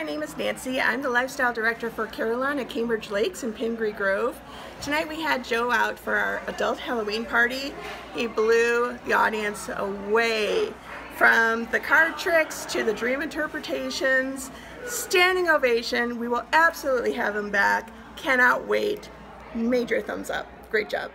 my name is Nancy. I'm the Lifestyle Director for Carillon at Cambridge Lakes in Pingree Grove. Tonight we had Joe out for our adult Halloween party. He blew the audience away. From the card tricks to the dream interpretations, standing ovation. We will absolutely have him back. Cannot wait. Major thumbs up. Great job.